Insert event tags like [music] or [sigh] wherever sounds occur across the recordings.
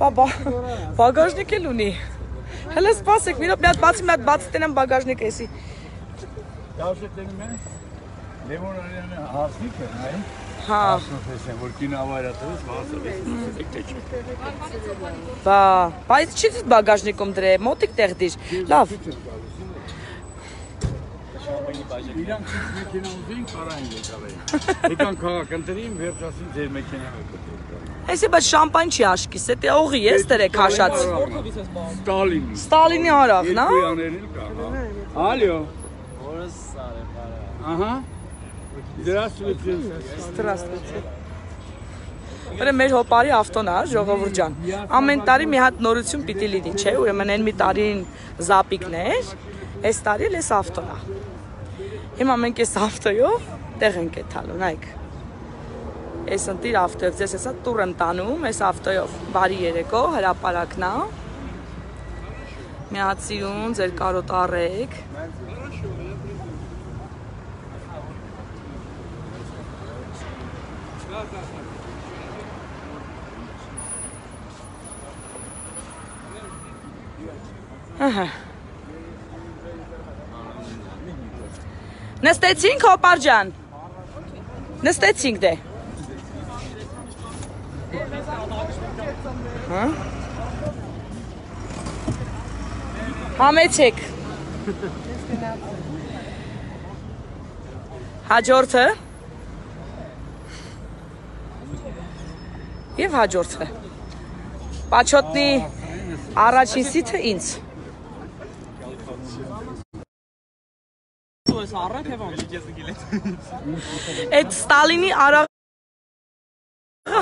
Բաբա, բագաժնիկ էլ ունի։ Հələ սպասեք, մի հատ բացի, մի հատ բացի տենեմ բագաժնիկը էսի։ Դաշտենում է։ Լևոն Արյանը հասնիկ է, այ։ Հա, Ասնոթեսեն, որ կինավայրատվից մասը դե չէ։ բա, բայց չի դու բագաժնիկում դրե, մոտիկ տեղ դիր։ Լավ, Իրանք մեքենա ուզեին, կարային եկավ [laughs] Եկան քաղաք ընտրին, վերջացին ձեր մեքենայով կտրել։ էսի բայց շամպայն չի աշկիս, դա օղի ես դրե քաշած։ Ստալինի։ Ստալինի արաղն, հա։ Երկու աներին կա, հա։ Ալյո։ Ահա։ Здравствуйте։ Здравствуйте։ Որը մեր հոպարի ավտոն է, ժողովուրդ ջան։ Ամեն տարի մի հատ նորություն պիտի լինի, չէ՞։ Ուրեմն այն մի տարին զապիկներ, այս տարի էլ էս ավտոն է։ Հիմա մենք այս ավտոյով տեղ ենք եթալու, նայք։ Այս ընտիր ավտոյով ձեզ հեսա տուր եմ տանում, այս ավտոյով։ Բարի երեկո, հրապարակն է։ Մի հատ սիրուն, ձեր կարոտ Ահա։ Նստեցինք հոպար ջան։ Նստեցինք դե։ Հա։ Համեցեք։ Հաջորդը։ Եվ հաջորդը։ Պաչոտնի առաջին սիթը ինձ։ Այդ Ստալինի արաղը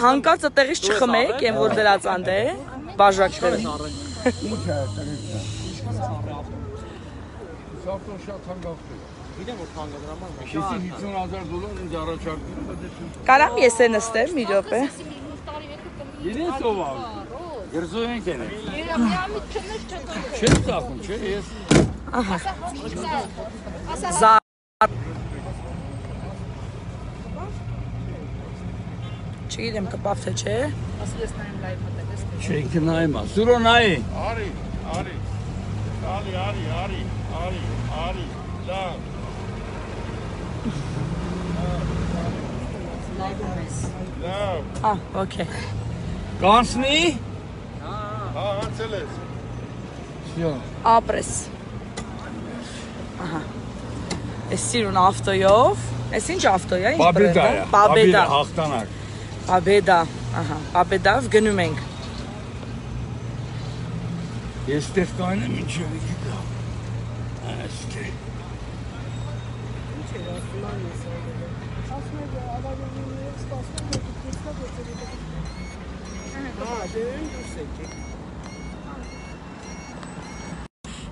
հանկարծ այդտեղից չխմեք, են որ դրած անդե, բաժակները։ Ինչ է այդտեղից։ Սավտո շատ հանգավտ է։ Գիտեմ որ հանգա դրա համար։ 50000 դոլար ինձ առաջարկում է, բայց Կարամ ես է նստեմ մի րոպե։ Իրեն կենե։ Միամիտ չնես չտո։ Չեմ ծախում, չէ, ես Զա չգիտեմ կպավ թե չէ։ Ասել ես նայեմ լայվը դես։ Չենք նայեմ, Սուրո նայի։ Արի, արի։ Արի, արի, արի, արի, արի։ Դա։ Լայվում ես։ Լավ։ Ահա, օքեյ։ Կանցնի։ Հա, հա, անցել ես։ Շո։ Ապրես։ Ահա։ Ես սիրուն ավտոյով։ Ես ինչ ավտոյա, ինչ բրենդա։ Բաբետա։ Բաբետա հաղթանակ։ Բաբեդա։ Ահա, Բաբեդավ գնում ենք։ Ես տեղ կանեմ ինչև գիտա։ Աստե։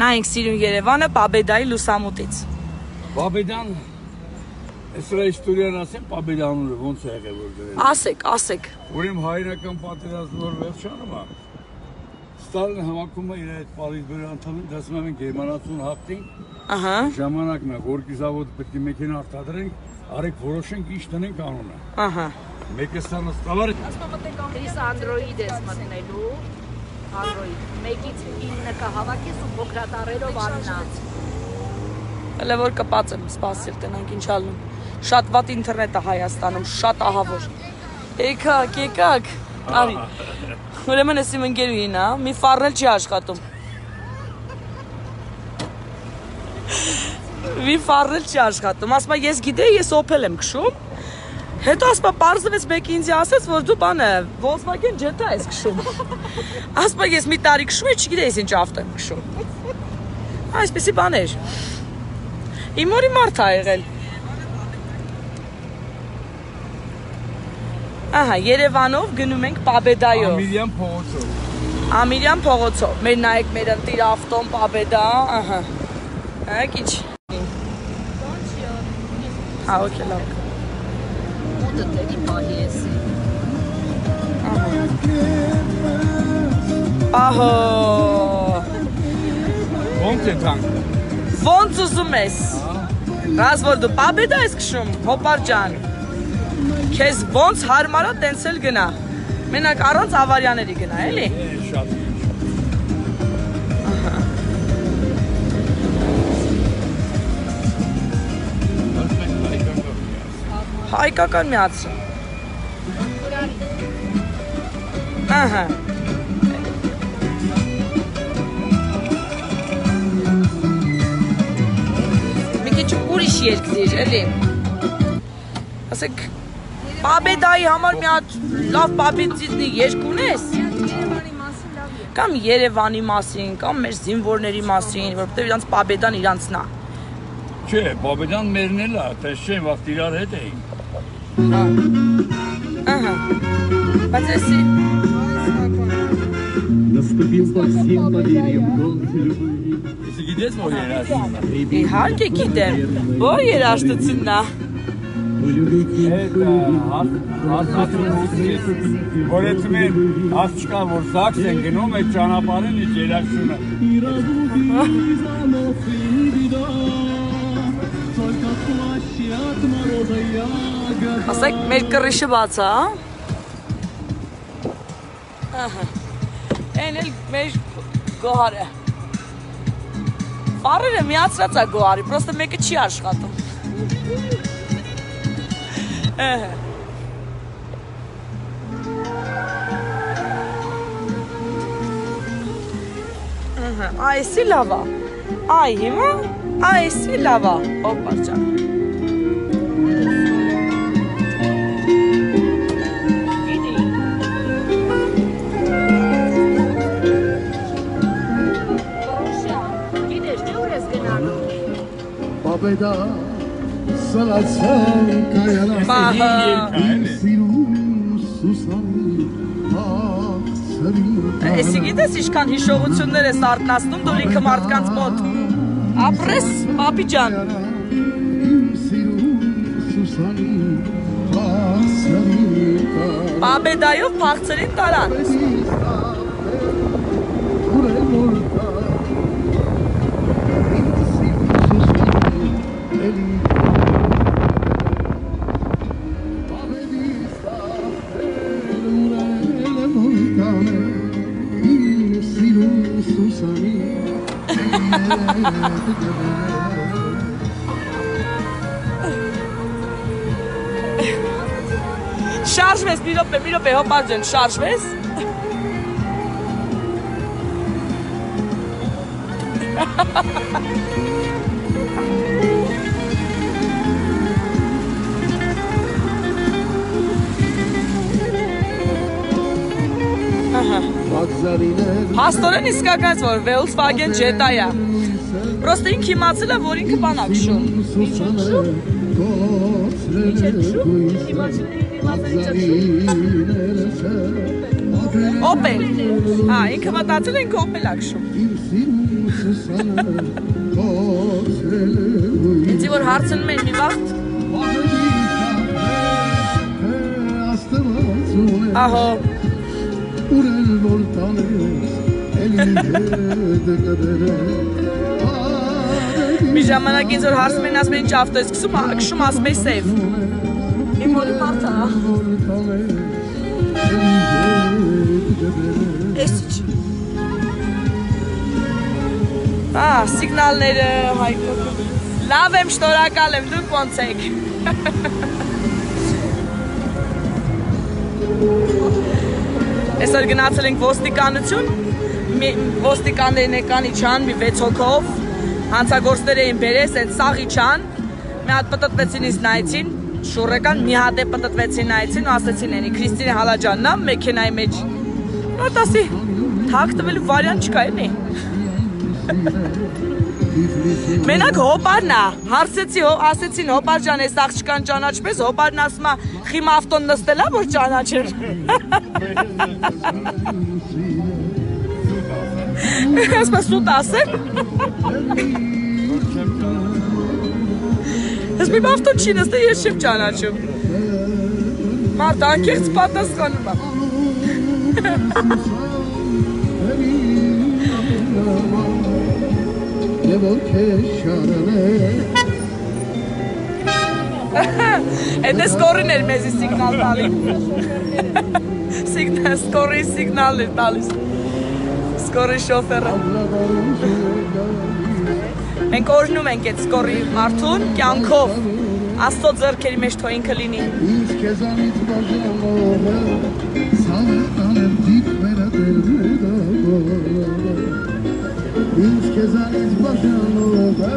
Նայենք սիրուն Երևանը Բաբեդայի լուսամուտից։ Բաբեդան Այսօր իստորիան ասեմ Բաբեդանուրը ոնց է եղել որ դրել։ Ասեք, ասեք։ Ուրեմն հայրական պատերազմը որ վերջանում է։ Ստալինը հավաքում է իր այդ Պարիզբերի անդամին, դասում են գերմանացուն հաղթին, Ահա, ժամանակն է, որ կիզավոտ պետք է մեքենա արտադրենք, արեք որոշենք ինչ տնենք անունը։ ահա։ Մեկը ստանա ստավար Դրիս Android ես մտնելու։ Android 1-ից 9 կհավաքես ու փոքրատարերով աննած։ Հələ որ կպած եմ, սպասիր տնանք ինչ ալնում։ Շատ վատ ինտերնետ է Հայաստանում, շատ ահավոր։ Եկակ, եկակ։ Արի։ Ուրեմն ես իմ ընկերուհին, հա, մի ֆարնել չի աշխատում։ Մի ֆարնել չի աշխատում։ Ասում է, ես գիտեի, ես Opel եմ քշում։ Հետո ասպա պարզվեց մեկը ինձ ասաց, որ դու բանը Volkswagen Jetta ես քշում։ Ասպա ես մի տարի քշում եմ, չգիտեի ինչ ավտո եմ քշում։ Այսպեսի բաներ։ Իմ օրի մարդ ա եղել։ Ահա, Երևանով գնում ենք Պաբեդայով։ Ամիրյան փողոցով։ Ամիրյան փողոցով։ Մեր նայեք մեր ընտիր ավտոն Պաբեդա, ահա։ Նայեք ինչ։ Հա, օքեյ, լավ։ Մոտը դերի պահի ես։ Ահո։ Ոնց է տանք։ Ոնց ուզում ես։ Ռազ որ դու Պաբեդա ես քշում, հոպար ջան։ Քեզ ոնց հարմարա տենց էլ գնա։ Մենակ առանց ավարիաների գնա, էլի։ Շատ Հայկական միացրու։ Ահա։ Մի քիչ ուրիշ երկիր, էլի։ Ասեք Պաբեդայի համար մի հատ լավ պաբեդիզնի երկ ունես։ Կամ Երևանի մասին, կամ մեր զինվորների մասին, որովհետև իրանց պաբեդան իրանցն է։ Չէ, Բաբեդան մերն էլ է, տես չեն վաղ իրար հետ էին։ Հա։ Ահա։ Բայց էսի Наступил по всем поверьям год любви. Իսկ գիտես որ երասին։ իհարկե գիտեմ, որ երաշտությունն է։ Որեցում են աղջկա, որ սաքս են գնում այդ ճանապարհին իջ երաշունը։ Ասեք, մեր կռիշը բաց է, հա։ Ահա։ Էն էլ մեր գոհարը։ Ֆարերը միացած է գոհարի, պրոստը մեկը չի աշխատում։ Ահա։ Ահա, այսի լավ է։ Այ հիմա այսի լավ սլացան կայանա հա։ Իմ սիրում սուսանի Եսի գիտես ինչքան հիշողություններ ես արտնասնում դու լիքը մարդկանց մոտ ապրես պապի ջան Պաբեդայով փախցրին տարան Շարժվես, մի րոպե, մի րոպե, հոպար ջան, շարժվես։ Վազարիներ Հաստորեն իսկականից որ Volkswagen Jetta է։ Պրոստը ինքը իմացել է, որ ինքը բան ա քշում։ Opel։ Հա, ինքը մտածել է ինքը Opel ա քշում։ Ինձ որ հարցնում են մի վաղ, ահա, Ուրել որ տանես Էլի հետ կդրել մի ժամանակ ինձ որ հարցնում են ասում են ինչ ավտո ես քսում, ա- քշում ասում եմ սև։ Իմ մորի մարդա։ Էս ինչ։ Ա, սիգնալները հայկո։ Լավ եմ, շնորհակալ եմ, դուք ոնց եք։ [laughs] Այսօր գնացել ենք ոստիկանություն, ոստիկաններն եկան իջան մի 6 հոգով, հանցագործներ էին բերես, այդ սաղ իջան, մի հատ պտտվեցին ինձ նայեցին, շուրեկան մի հատ է պտտվեցին նայեցին ու ասեցին էնի Քրիստինե Հալաջանն ա մեքենայի մեջ։ Ու տասի թակ տվելու վարիանտ չկա էլի։ Մենակ հոպարն է, հարցեցի, ասեցին հոպար ջան, այս աղջկան ճանաչպես, հոպարն ասում է, խիմ ավտոն նստելա, որ ճանաչեր։ է [laughs] սուտ ասել։ Ես մի ավտոն չի նստել, ես չեմ ճանաչում։ Մարդ անկեղծ պատասխանում է։ Որ քեզ շարանը Էդե սկորին էր մեզի սիգնալ տալի։ Սիգնալ, սկորի սիգնալ էր տալիս։ Սկորի շոֆերը։ Մենք օրհնում ենք այդ սկորի մարդուն կյանքով։ Աստծո ձեռքերի մեջ թող ինքը լինի։ Ինչ քեզանից բաժանողը Սավետանեմ դիպմերը դերմեդավը Ինչ քեզանից բաժանողը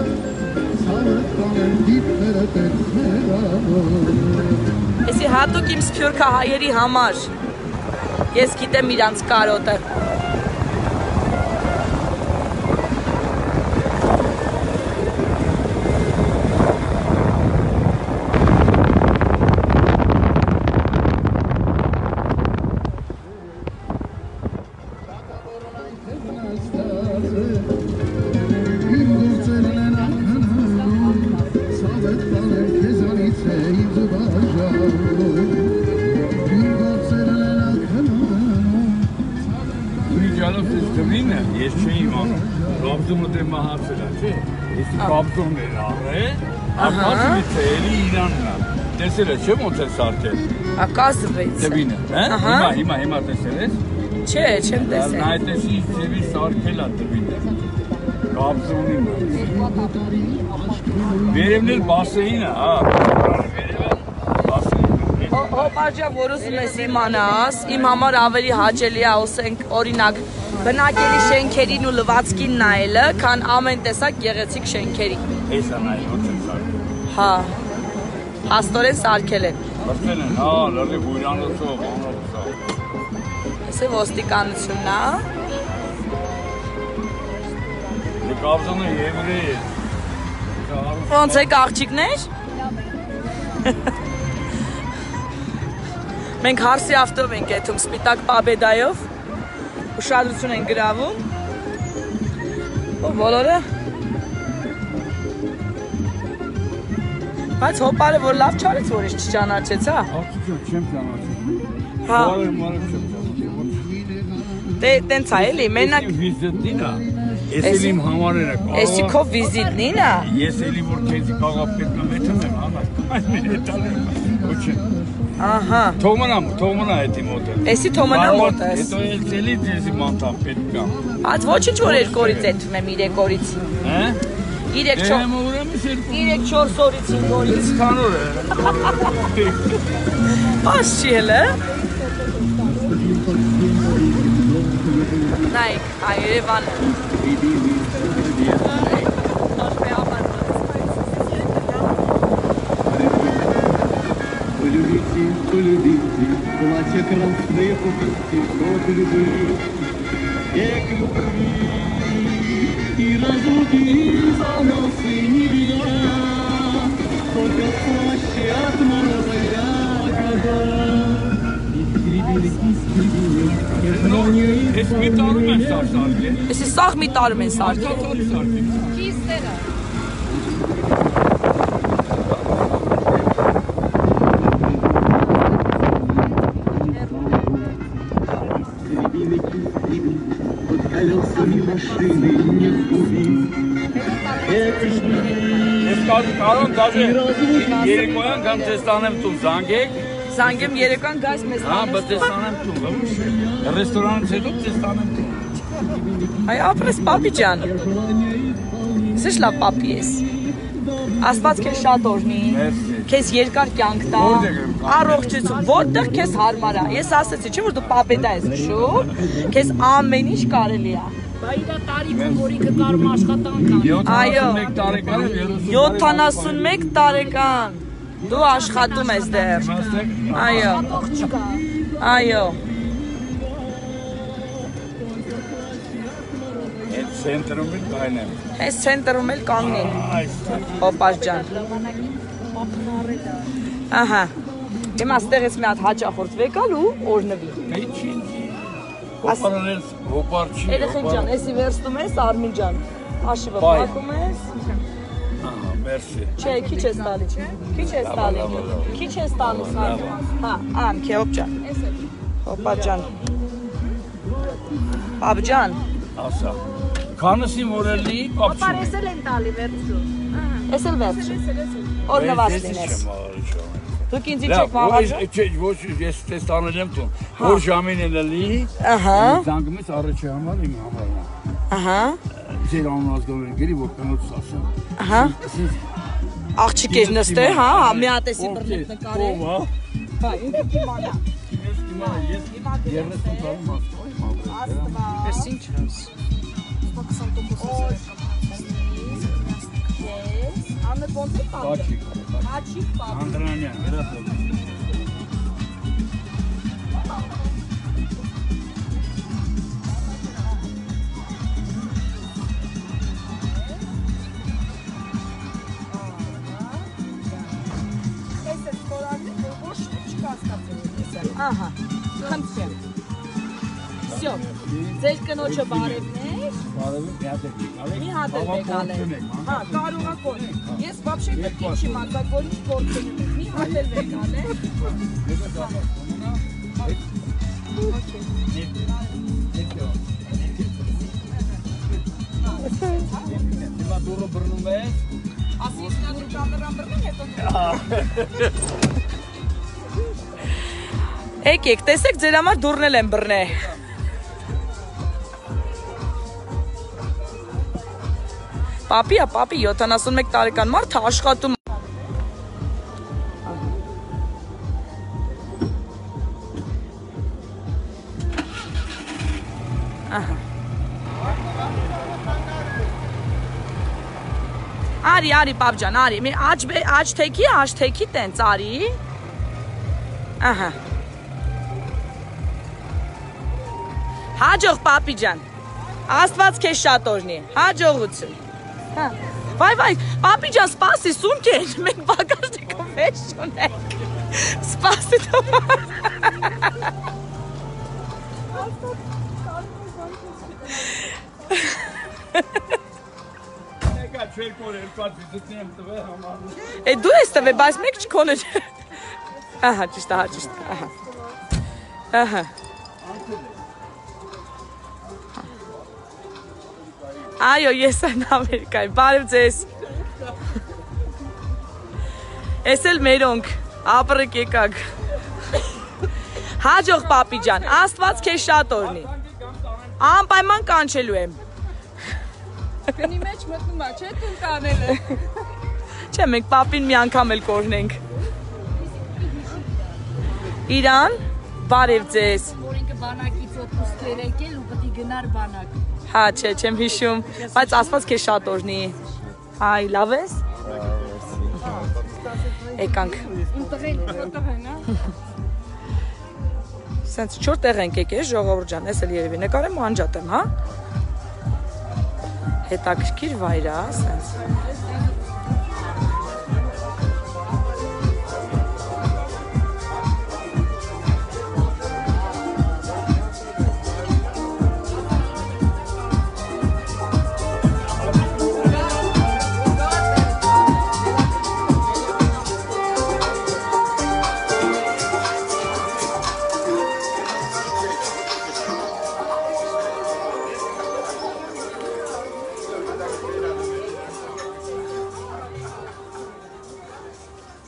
Սավետանեմ դիպմերը դերմեդավը Էսի հատուկ իմ սփյուռքա հայերի համար։ Ես գիտեմ իրանց կարոտը։ չէ ոնց է սարքել Ակասվեց։ դվինը, հա։ Ահա։ Հիմա հիմա հիմա տեսել ես։ Չէ, չեմ տեսել։ Նայտեսի ծևի սարքել է դվինը։ Կապտումին։ Վերևն էլ բասեինը, հա։ Վերևը բասեին։ Հոպարջա, որ ուզում ես իմանաս, իմ համար ավելի հաճելի է, ասենք, օրինակ, բնակելի շենքերին ու լվացքին նայելը, քան ամեն տեսակ գեղեցիկ շենքերի։ Էսա նայ ոնց է սարքել։ Հա։ Հաստորեն սարքել են։ Ասել են, հա, լրի հույրանոցով, անոցով։ Էսե ոստիկանությունն է։ Դե կապտումը եվրեյ է։ Կառու Ոնց եք աղջիկներ։ Մենք հարսի ավտով ենք եթում սպիտակ պաբեդայով։ Ուշադրություն են գրավում։ Ու բոլորը Բայց հոպարը որ լավ չարեց, որ ես չճանաչեց, հա։ Աղջիկը չեմ ճանաչում։ Հա։ Բարը մարը չեմ ճանաչում։ Դե տենց է էլի, մենակ Իմ վիզիտին է։ Ես էլ իմ համարերը կա։ էսի քո վիզիտնին է։ Ես էլի որ քեզի կաղա պետք է մեթեմ եմ, հա։ Այն մի հետալի։ Ոչ։ Ահա։ Թողմնա, թողմնա էդի մոտը։ Էսի թոմնա մոտ է։ Հետո էլ ցելի դեզի մանտա պետք է։ Բայց ոչինչ որ երկորից էթում եմ 3 օրից։ Հա։ Direkt çok. Deneme uğramışsın. Direkt çok zor için gol. İstanbul. Başçıyla. Nein, ayrı vanne. Полюбите, полюбите, платья красные купите, но полюбите, век любви. y resucita lo significará, porque fue atma no Էս մի տարում են սարսարկ է։ Էս սաղ մի տարում են սարսարկ։ Հիսները։ դաժե երեկոյան կամ տեսանեմ տուն զանգեք, Զանգեմ երեկան գազ մեզ հա, տանես բայց տեսանեմ տուն, ոչ։ Ռեստորանից հետո տեսանեմ տուն։ Այ ապրես պապի ջան։ Սիշ լավ պապի ես։ Աստված քեզ շատ օրհնի։ Քեզ երկար կյանք տա։ Առողջություն, որտեղ քեզ հարմար է։ Ես ասացի, չէ՞ որ դու պապետա ես նշում։ Քեզ ամեն ինչ կարելի է։ Բա իրա տարիքում որ ինքը կարում աշխատանք անի։ 71 տարեկան եմ 71 տարեկան։ Դու աշխատում ես դեռ։ Այո, այո։ Այդ ցենտրում էլ կային եմ։ Այս ցենտրում էլ կանգնի։ Այս Հոպար ջան։ Ահա։ Հիմա ստեղից մի հատ հաճախորդ վեկալ ու օրնվի։ Ինչի։ Հոպարներ, հոպար չի։ Երեխեք ջան, էսի վերստում ես Արմին ջան։ Աշիվը Բայ։ փակում ես։ Ահա, մերսի։ Չէ, քիչ ես տալի։ Քիչ ես տալի։ Քիչ ես տալու Արմին։ Հա, ամ քեոպ ջան։ Հոպա ջան։ Պապ ջան, Ասա։ Քանսի մորելի կապ Ապար չի։ էսել են տալի վերջում։ ես էլ վերջ։ օրնված Ես լինես։ չեմ արարիչում։ Դուք ինձ Լավ, չեք մաղարջում։ ոչ, ոչ, ես տես տանել եմ տուն։ Որ ժամին է լի, Ահա, զանգումից առաջի համար իմ համարն ահա, Ձեր անուն ազգավորեն գերի, որ կնոց ասեմ։ ահա։ Աղջիկ էր նստե, հա, հա, մի հատ էսի Ով բռնիկ չէ, նկարի։ ով, հա։ Հա, ինքը կիմանա։ Ես իմա, ես 30 տարի մաս։ Էս ինչ ես։ Անը ոնց է պատը։ Բաչիկ, Աչիկ պատը։ Անդրանյան, գրասել։ Էս է ստորագրի, որ ոչ չկասկածել։ Ահա։ Խնդրեմ։ Всё։ Ձեր կնոջը բարևներ։ արևի հատեք ալեք։ Մի հատեք ալեք։ Հա, կարողակոն։ Ես բաբշե քիչ չիմացա, որ ինչ գործում եմ։ Մի հատել եք ալեք։ Ես դառնա։ Հիմա դուրը բռնում է։ Ասես նա դու կամերան բռնի, հետո։ [laughs] Եկեք, տեսեք, ձեր համար դուրնել են բռնել։ բռնե։ Պապիա, պապի 71 տարեկան մարդ աշխատում Ահա։ Արի, արի, պապ ջան, արի։ Մի աջ աջ թեքի, աջ թեքի տենց արի։ Ահա։ Հաջող պապի ջան։ Աստված քեզ շատ օրհնի։ Հաջողություն։ Հա։ Վայ, վայ, պապի ջան, սպասի, սունկ է, մենք բագաժնիկը մեջ չունենք։ Սպասի թող։ Եկա չեր կոր երկած վիզիտնի եմ տվել համար։ Է դու ես տվել, բայց մեկ չքոնը։ Ահա, ճիշտ է, հա, ճիշտ է, ահա։ Ահա։ Այո, ես եմ Ամերիկայի։ Բարև ձեզ։ Ես էլ մերոնք, ապրեք եկակ։ Հաջող պապի ջան, Աստված քեզ շատ օրհնի։ Անպայման կանչելու եմ։ Գնի մեջ մտնում է, չէ՞ տուն կանելը։ Չէ, մենք պապին մի անգամ էլ կորնենք։ Իրան, բարև ձեզ։ Որ ինքը բանակից օգուստ էր եկել ու պետք է գնար բանակ։ Հա, չէ, չեմ հիշում, բայց Աստված քեզ շատ օրհնի։ Հայ, լավ ես։ Եկանք։ հա։ Սենց 4 տեղ ենք եկել, ժողովուրդ ջան, ես էլ երևի նկարեմ ու անջատեմ, հա։ Հետաքրքիր վայր է, սենց։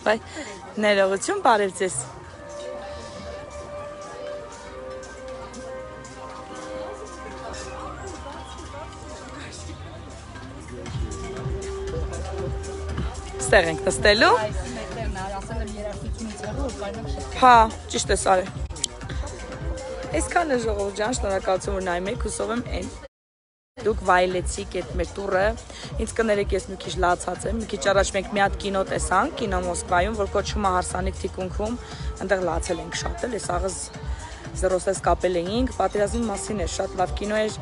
Բայ, ներողություն, բարև ձեզ։ Ստեղ ենք նստելու։ Այս մետերն ասել եմ երաժշտությունից հեռու կայնեմ շփ։ Հա, ճիշտ ես արել։ Այսքանը ժողովուրդ ջան, շնորհակալություն որ նայում եք, հուսով եմ այն դուք վայելեցիք այդ մեր տուրը։ Ինձ կներեք ես մի քիչ լացած եմ։ Մի քիչ առաջ մենք մի հատ կինո տեսանք, կինո Մոսկվայում, որ կոչվում է Հարսանիք թիկունքում, այնտեղ լացել ենք շատ էլ, ես աղս զրոսես կապել էինք, պատերազմի մասին էր, շատ լավ կինո էր,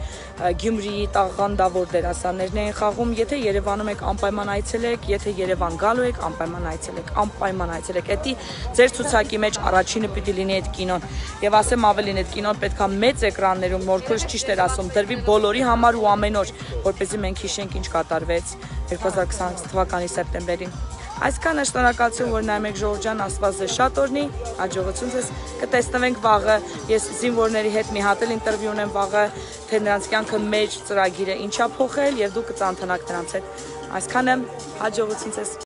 Գյումրիի տաղանդավոր դերասաններն էին խաղում, եթե Երևանում եք անպայման այցելեք, եթե Երևան գալու եք, անպայման այցելեք, անպայման այցելեք։ Էդի ձեր ցուցակի մեջ առաջինը պիտի լինի այդ կինոն։ Եվ ասեմ ավելին, այդ կինոն պետքա մեծ էկրաններում, Մորքուրս ճիշտ էր ասում, դրվի բոլորի համար ու ամեն օր, որպեսզի մենք հիշենք ինչ կատարվեց 2020 թվականի սեպտեմբերին։ Այսքանը շնորհակալություն, որ նայում եք Ժողովուրդ ջան, Աստված ձեզ շատ օրհնի, հաջողություն ձեզ։ Կտեսնվենք վաղը։ Ես զինվորների հետ մի հատ էլ ինտերվյու ունեմ վաղը, թե նրանց կյանքը մեջ ծրագիրը ինչա փոխել եւ դուք կծանոթանաք նրանց հետ։ Այսքանը հաջողություն ձեզ։